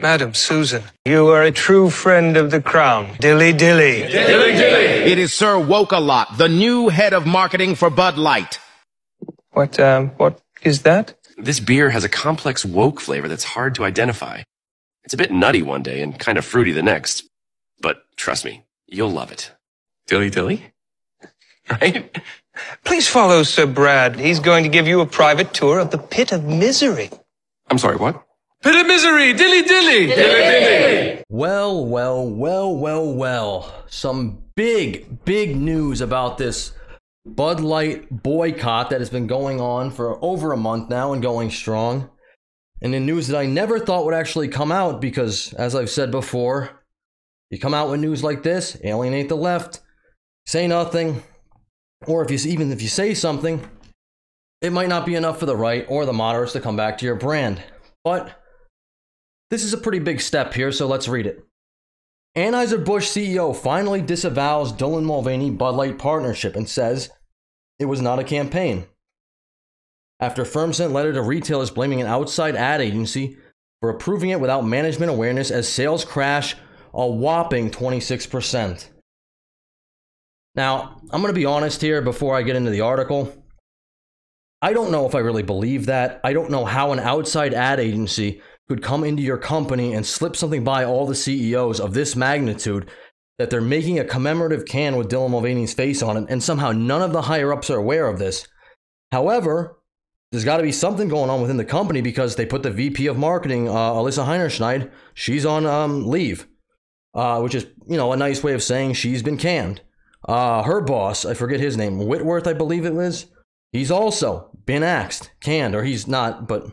Madam Susan, you are a true friend of the crown. Dilly dilly. Dilly dilly. It is Sir Woke-A-Lot, the new head of marketing for Bud Light. What, um, what is that? This beer has a complex woke flavor that's hard to identify. It's a bit nutty one day and kind of fruity the next. But trust me, you'll love it. Dilly dilly? Right? Please follow Sir Brad. He's going to give you a private tour of the pit of misery. I'm sorry, what? Pit of misery, dilly dilly. dilly dilly. Well, well, well, well, well. Some big, big news about this Bud Light boycott that has been going on for over a month now and going strong. And the news that I never thought would actually come out because, as I've said before, you come out with news like this, alienate the left, say nothing, or if you even if you say something, it might not be enough for the right or the moderates to come back to your brand. But this is a pretty big step here, so let's read it. Anheuser-Busch CEO finally disavows Dylan Mulvaney Bud Light partnership and says it was not a campaign. After firm sent letter to retailers blaming an outside ad agency for approving it without management awareness as sales crash a whopping 26%. Now, I'm going to be honest here before I get into the article. I don't know if I really believe that. I don't know how an outside ad agency could come into your company and slip something by all the CEOs of this magnitude that they're making a commemorative can with Dylan Mulvaney's face on it, and somehow none of the higher ups are aware of this. However, there's got to be something going on within the company because they put the VP of marketing, uh, Alyssa Heinerscheid, she's on um, leave, uh, which is you know a nice way of saying she's been canned. Uh, her boss, I forget his name, Whitworth, I believe it was. He's also been axed, canned, or he's not, but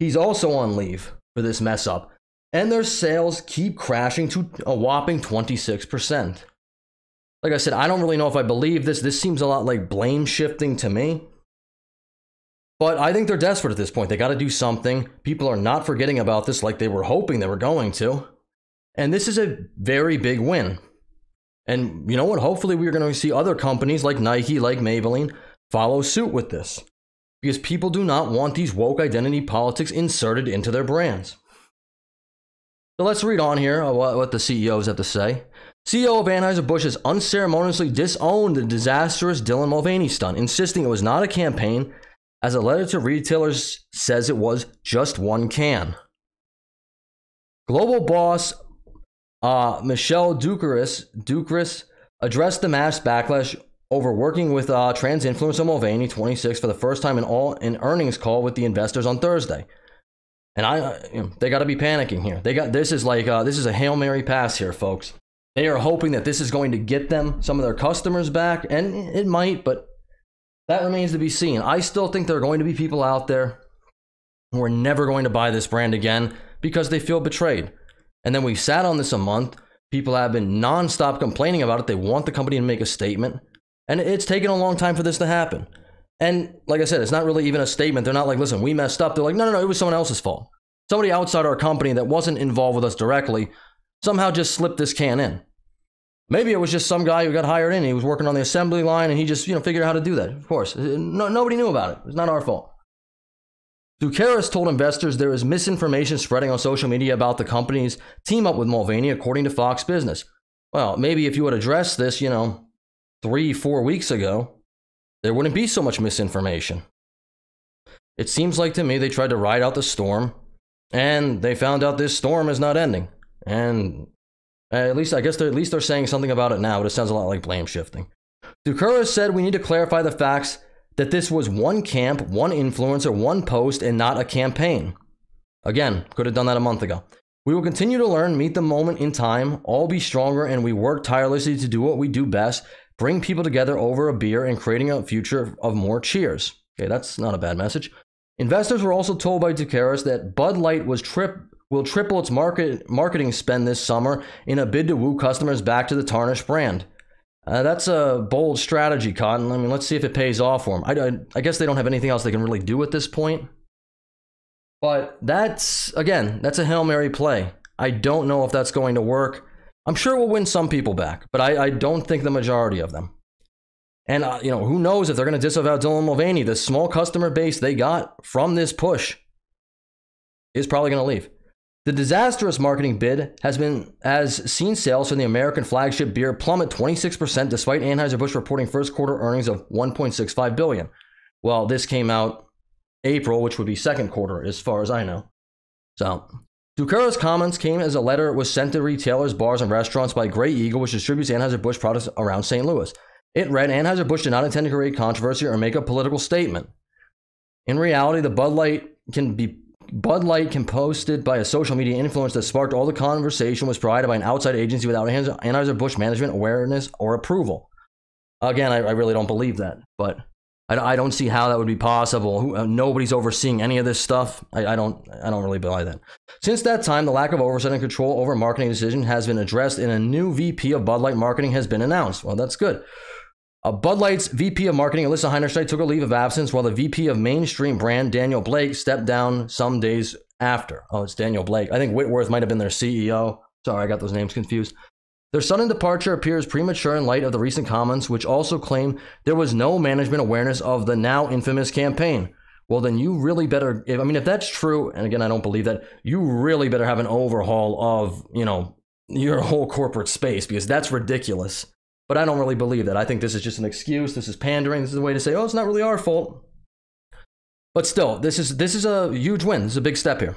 He's also on leave for this mess up, and their sales keep crashing to a whopping 26%. Like I said, I don't really know if I believe this. This seems a lot like blame shifting to me. But I think they're desperate at this point. They got to do something. People are not forgetting about this like they were hoping they were going to. And this is a very big win. And you know what? Hopefully, we're going to see other companies like Nike, like Maybelline, follow suit with this because people do not want these woke identity politics inserted into their brands. So let's read on here what the CEOs have to say. CEO of Anheuser-Busch has unceremoniously disowned the disastrous Dylan Mulvaney stunt, insisting it was not a campaign, as a letter to retailers says it was just one can. Global boss uh, Michel Doukeris addressed the mass backlash over working with uh, trans influencer Mulvaney, 26, for the first time in all an earnings call with the investors on Thursday. And I, uh, you know, they got to be panicking here. They got this is like uh, this is a hail mary pass here, folks. They are hoping that this is going to get them some of their customers back, and it might, but that remains to be seen. I still think there are going to be people out there who are never going to buy this brand again because they feel betrayed. And then we sat on this a month. People have been nonstop complaining about it. They want the company to make a statement. And it's taken a long time for this to happen. And like I said, it's not really even a statement. They're not like, listen, we messed up. They're like, no, no, no, it was someone else's fault. Somebody outside our company that wasn't involved with us directly somehow just slipped this can in. Maybe it was just some guy who got hired in. He was working on the assembly line and he just, you know, figured out how to do that. Of course. Uh, no, nobody knew about it. It's not our fault. Doukeris told investors there is misinformation spreading on social media about the company's team up with Mulvaney, according to Fox Business. Well, maybe if you would address this, you know, three, four weeks ago, there wouldn't be so much misinformation. It seems like to me they tried to ride out the storm, and they found out this storm is not ending. And uh, at least I guess they're, at least they're saying something about it now, but it sounds a lot like blame shifting. Doukeris said we need to clarify the facts that this was one camp, one influencer, one post, and not a campaign. Again, could have done that a month ago. We will continue to learn, meet the moment in time, all be stronger, and we work tirelessly to do what we do best bring people together over a beer and creating a future of more cheers. Okay, that's not a bad message. Investors were also told by Doukeris that Bud Light was trip will triple its market marketing spend this summer in a bid to woo customers back to the tarnished brand. Uh, that's a bold strategy, Cotton. I mean, let's see if it pays off for them. I, I, I guess they don't have anything else they can really do at this point. But that's, again, that's a Hail Mary play. I don't know if that's going to work. I'm sure we'll win some people back, but I, I don't think the majority of them. And, uh, you know, who knows if they're going to disavow Dylan Mulvaney. The small customer base they got from this push is probably going to leave. The disastrous marketing bid has been has seen sales for the American flagship beer plummet 26% despite Anheuser-Busch reporting first quarter earnings of 1.65 billion. Well, this came out April, which would be second quarter as far as I know. So, Doukeris' comments came as a letter was sent to retailers, bars, and restaurants by Grey Eagle, which distributes Anheuser-Busch products around St. Louis. It read Anheuser-Busch did not intend to create controversy or make a political statement. In reality, the Bud Light can be Bud Light can posted by a social media influencer that sparked all the conversation was provided by an outside agency without Anheuser-Busch management awareness or approval. Again, I, I really don't believe that, but I, I don't see how that would be possible. Uh, nobody's overseeing any of this stuff. I, I don't I don't really buy that. Since that time, the lack of oversight and control over marketing decision has been addressed, and a new VP of Bud Light marketing has been announced. Well, that's good. Uh, Bud Light's VP of Marketing, Alyssa Heinerscheid, took a leave of absence while the VP of Mainstream Brand, Daniel Blake, stepped down some days after. Oh, it's Daniel Blake. I think Whitworth might have been their CEO. Sorry, I got those names confused. Their sudden departure appears premature in light of the recent comments, which also claim there was no management awareness of the now infamous campaign. Well, then you really better, if, I mean, if that's true, and again, I don't believe that, you really better have an overhaul of, you know, your whole corporate space because that's ridiculous. But I don't really believe that. I think this is just an excuse. This is pandering. This is a way to say, oh, it's not really our fault. But still, this is this is a huge win. This is a big step here.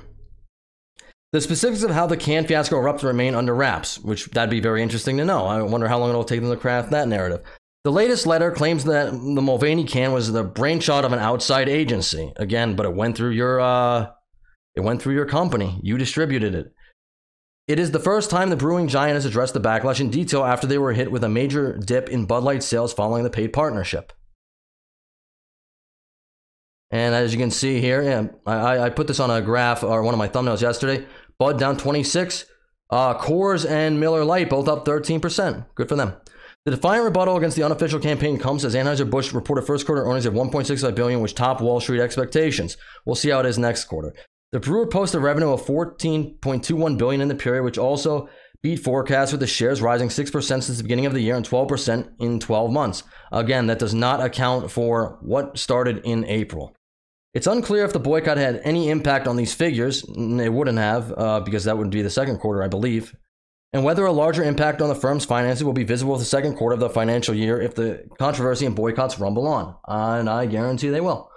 The specifics of how the can fiasco erupted remain under wraps, which that'd be very interesting to know. I wonder how long it'll take them to craft that narrative. The latest letter claims that the Mulvaney can was the brainchild of an outside agency. Again, but it went through your uh, it went through your company. You distributed it. It is the first time the brewing giant has addressed the backlash in detail after they were hit with a major dip in Bud Light sales following the paid partnership. And as you can see here, yeah, I, I put this on a graph or one of my thumbnails yesterday. Bud down 26. Uh, Coors and Miller Lite both up 13%. Good for them. The defiant rebuttal against the unofficial campaign comes as Anheuser-Busch reported first quarter earnings of 1.65 billion, which topped Wall Street expectations. We'll see how it is next quarter. The brewer posted revenue of 14.21 billion in the period, which also beat forecasts with the shares rising 6% since the beginning of the year and 12% in 12 months. Again, that does not account for what started in April. It's unclear if the boycott had any impact on these figures. It wouldn't have, uh, because that would be the second quarter, I believe. And whether a larger impact on the firm's finances will be visible the second quarter of the financial year if the controversy and boycotts rumble on. And I guarantee they will.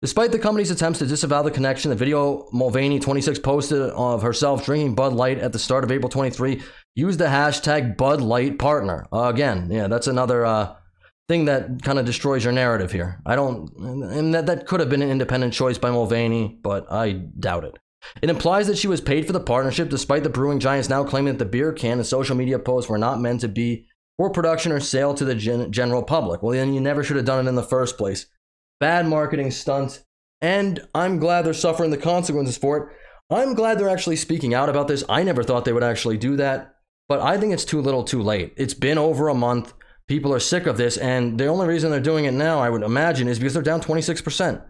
Despite the company's attempts to disavow the connection, the video Mulvaney 26 posted of herself drinking Bud Light at the start of April 23 used the hashtag Bud Light Partner. Uh, again, yeah, that's another uh, thing that kind of destroys your narrative here. I don't, and that, that could have been an independent choice by Mulvaney, but I doubt it. It implies that she was paid for the partnership, despite the brewing giants now claiming that the beer can and social media posts were not meant to be for production or sale to the gen- general public. Well, then you never should have done it in the first place bad marketing stunt, and I'm glad they're suffering the consequences for it. I'm glad they're actually speaking out about this. I never thought they would actually do that, but I think it's too little too late. It's been over a month. People are sick of this, and the only reason they're doing it now, I would imagine, is because they're down 26%.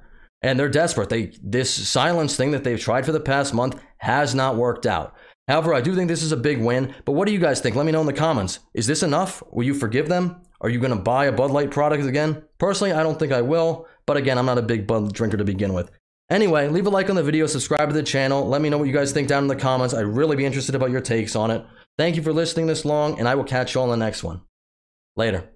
And they're desperate. They this silence thing that they've tried for the past month has not worked out. However, I do think this is a big win. But what do you guys think? Let me know in the comments. Is this enough? Will you forgive them? Are you going to buy a Bud Light product again? Personally, I don't think I will. But again, I'm not a big Bud drinker to begin with. Anyway, leave a like on the video, subscribe to the channel. Let me know what you guys think down in the comments. I'd really be interested about your takes on it. Thank you for listening this long, and I will catch you all in the next one. Later.